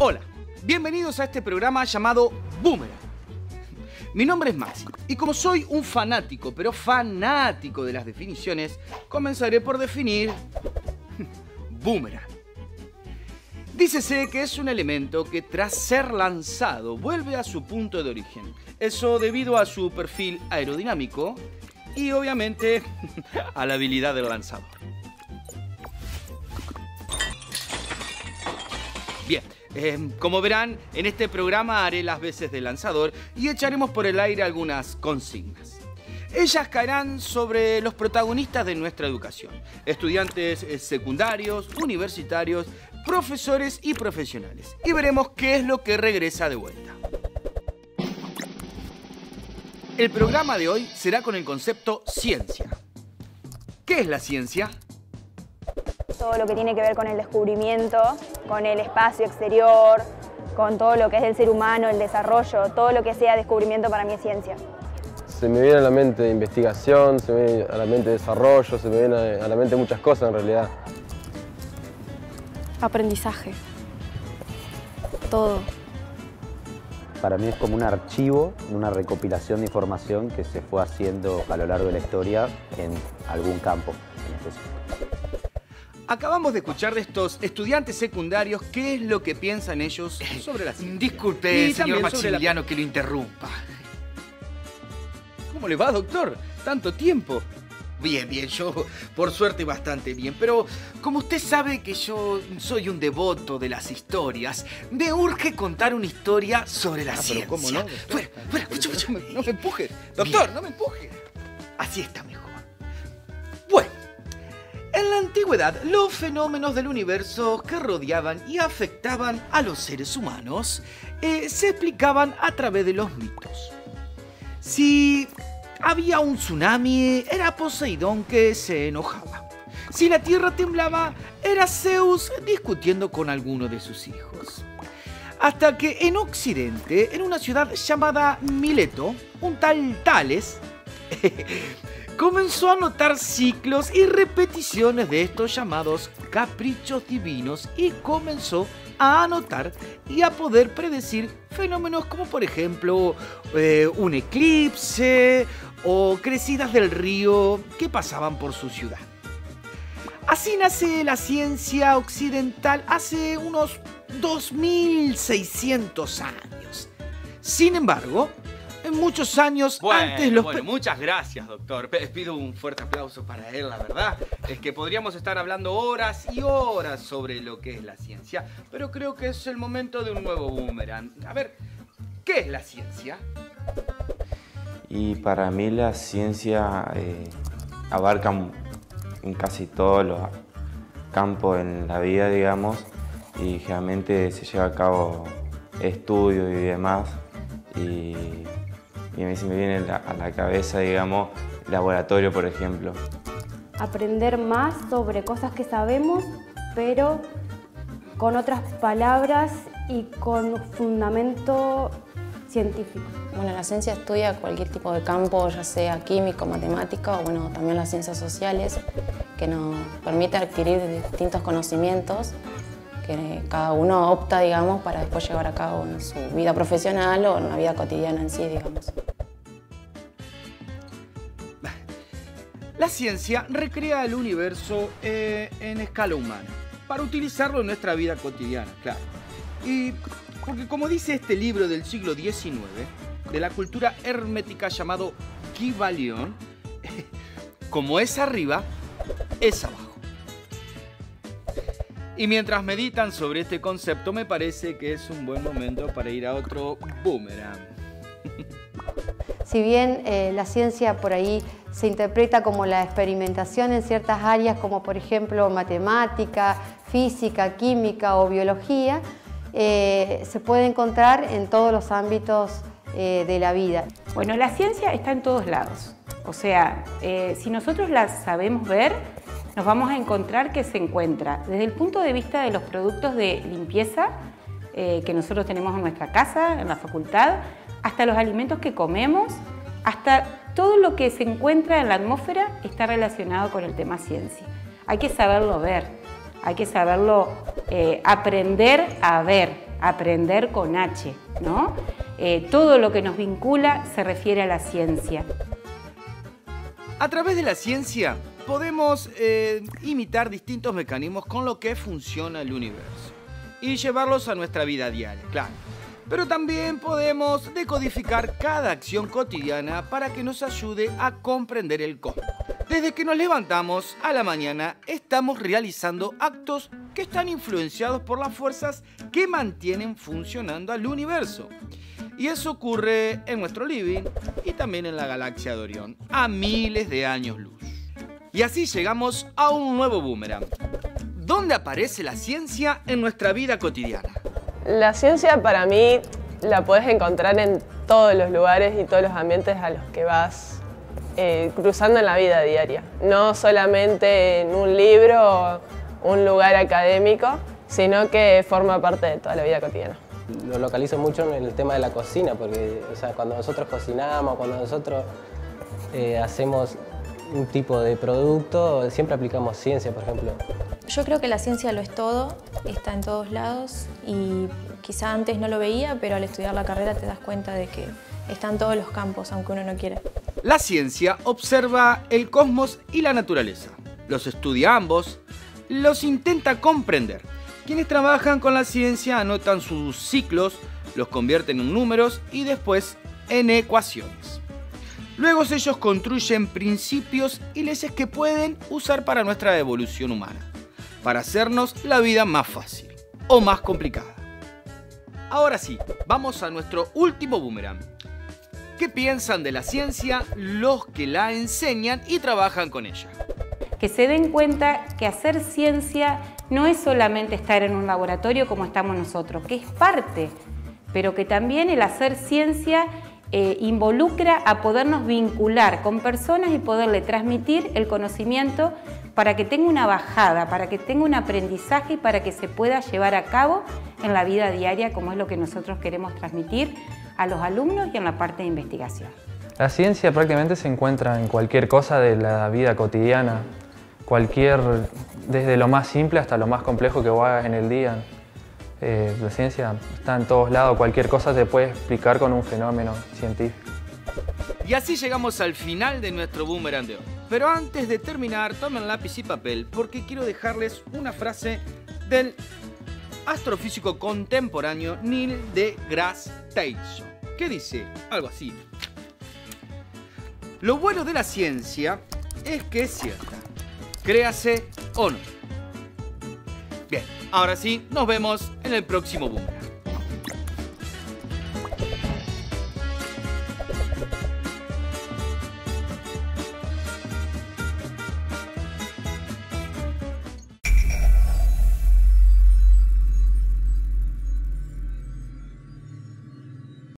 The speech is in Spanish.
Hola, bienvenidos a este programa llamado Boomerang. Mi nombre es Maxi y como soy un fanático, pero fanático de las definiciones, comenzaré por definir Boomerang. Dícese que es un elemento que tras ser lanzado vuelve a su punto de origen. Eso debido a su perfil aerodinámico y obviamente a la habilidad del lanzador. Eh, como verán, en este programa haré las veces de lanzador y echaremos por el aire algunas consignas. Ellas caerán sobre los protagonistas de nuestra educación, estudiantes eh, secundarios, universitarios, profesores y profesionales. Y veremos qué es lo que regresa de vuelta. El programa de hoy será con el concepto ciencia. ¿Qué es la ciencia? Todo lo que tiene que ver con el descubrimiento, con el espacio exterior, con todo lo que es el ser humano, el desarrollo, todo lo que sea descubrimiento para mí es ciencia. Se me viene a la mente investigación, se me viene a la mente desarrollo, se me viene a la mente muchas cosas en realidad. Aprendizaje. Todo. Para mí es como un archivo, una recopilación de información que se fue haciendo a lo largo de la historia en algún campo en específico. Acabamos de escuchar de estos estudiantes secundarios qué es lo que piensan ellos sobre la ciencia. Disculpe, Y señor la- Maximiliano, que lo interrumpa. ¿Cómo le va, doctor? Tanto tiempo. Bien, bien, yo por suerte bastante bien, pero como usted sabe que yo soy un devoto de las historias, me urge contar una historia sobre la Ah, ciencia. pero cómo no, doctor. Fuera, fuera, fucha. No me, no me empuje. Doctor, Bien. no me empuje. Así está mejor. Antigüedad, los fenómenos del universo que rodeaban y afectaban a los seres humanos eh, se explicaban a través de los mitos. Si había un tsunami, era Poseidón que se enojaba. Si la tierra temblaba, era Zeus discutiendo con alguno de sus hijos. Hasta que en Occidente, en una ciudad llamada Mileto, un tal Tales comenzó a notar ciclos y repeticiones de estos llamados caprichos divinos y comenzó a anotar y a poder predecir fenómenos como por ejemplo eh, un eclipse o crecidas del río que pasaban por su ciudad. Así nace la ciencia occidental hace unos 2600 años. Sin embargo, muchos años antes los... bueno, muchas gracias, doctor. Pido un fuerte aplauso para él, la verdad. Es que podríamos estar hablando horas y horas sobre lo que es la ciencia, pero creo que es el momento de un nuevo boomerang. A ver, ¿qué es la ciencia? Y para mí la ciencia eh, abarca en casi todos los campos en la vida, digamos, y generalmente se lleva a cabo estudios y demás. Y, y a mí se me viene a la cabeza, digamos, laboratorio, por ejemplo. Aprender más sobre cosas que sabemos, pero con otras palabras y con fundamento científico. Bueno, la ciencia estudia cualquier tipo de campo, ya sea químico, matemática o bueno, también las ciencias sociales, que nos permite adquirir distintos conocimientos que cada uno opta, digamos, para después llevar a cabo en su vida profesional o en la vida cotidiana en sí, digamos. La ciencia recrea el universo eh, en escala humana, para utilizarlo en nuestra vida cotidiana, claro. Y porque como dice este libro del siglo XIX, de la cultura hermética llamado Kybalion, como es arriba, es abajo. Y mientras meditan sobre este concepto, me parece que es un buen momento para ir a otro boomerang. Si bien eh, la ciencia por ahí se interpreta como la experimentación en ciertas áreas, como por ejemplo matemática, física, química o biología, eh, se puede encontrar en todos los ámbitos eh, de la vida. Bueno, la ciencia está en todos lados. O sea, eh, si nosotros la sabemos ver, nos vamos a encontrar que se encuentra desde el punto de vista de los productos de limpieza eh, que nosotros tenemos en nuestra casa, en la facultad, hasta los alimentos que comemos, hasta todo lo que se encuentra en la atmósfera está relacionado con el tema ciencia. Hay que saberlo ver, hay que saberlo eh, aprender a ver aprender con H, ¿no? Eh, todo lo que nos vincula se refiere a la ciencia. A través de la ciencia podemos eh, imitar distintos mecanismos con lo que funciona el universo y llevarlos a nuestra vida diaria, claro. Pero también podemos decodificar cada acción cotidiana para que nos ayude a comprender el cosmos. Desde que nos levantamos a la mañana estamos realizando actos que están influenciados por las fuerzas que mantienen funcionando al universo. Y eso ocurre en nuestro living y también en la galaxia de Orión, a miles de años luz. Y así llegamos a un nuevo boomerang. ¿Dónde aparece la ciencia en nuestra vida cotidiana? La ciencia para mí la puedes encontrar en todos los lugares y todos los ambientes a los que vas eh, cruzando en la vida diaria. No solamente en un libro o un lugar académico, sino que forma parte de toda la vida cotidiana. Lo localizo mucho en el tema de la cocina, porque cuando nosotros cocinamos, cuando nosotros eh, hacemos un tipo de producto, siempre aplicamos ciencia, por ejemplo. Yo creo que la ciencia lo es todo, está en todos lados y quizá antes no lo veía, pero al estudiar la carrera te das cuenta de que está en todos los campos, aunque uno no quiera. La ciencia observa el cosmos y la naturaleza. Los estudia ambos, los intenta comprender. Quienes trabajan con la ciencia anotan sus ciclos, los convierten en números y después en ecuaciones. Luego ellos construyen principios y leyes que pueden usar para nuestra evolución humana para hacernos la vida más fácil o más complicada. Ahora sí, vamos a nuestro último boomerang. ¿Qué piensan de la ciencia los que la enseñan y trabajan con ella? Que se den cuenta que hacer ciencia no es solamente estar en un laboratorio como estamos nosotros, que es parte, pero que también el hacer ciencia eh, involucra a podernos vincular con personas y poderle transmitir el conocimiento para que tenga una bajada, para que tenga un aprendizaje y para que se pueda llevar a cabo en la vida diaria, como es lo que nosotros queremos transmitir a los alumnos y en la parte de investigación. La ciencia prácticamente se encuentra en cualquier cosa de la vida cotidiana, cualquier, desde lo más simple hasta lo más complejo que hagas en el día. Eh, la ciencia está en todos lados, cualquier cosa se puede explicar con un fenómeno científico. Y así llegamos al final de nuestro boomerang de hoy. Pero antes de terminar, tomen lápiz y papel porque quiero dejarles una frase del astrofísico contemporáneo Neil deGrasse Tyson, que dice algo así. Lo bueno de la ciencia es que es cierta, créase o no. Bien, ahora sí, nos vemos en el próximo Boomerang.